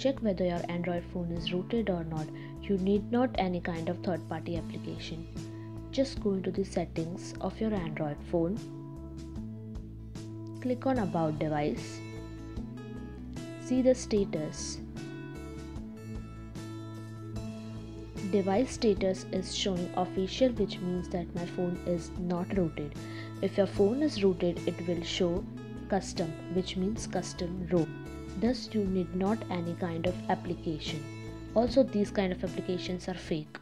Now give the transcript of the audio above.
Android phone is rooted or not, you need not any kind of third party application. Just go into the settings of your Android phone. Click on About Device. See the status. Device status is showing official which means that my phone is not rooted. If your phone is rooted, it will show custom which means custom root. Thus you need not any kind of application. Also these kind of applications are fake.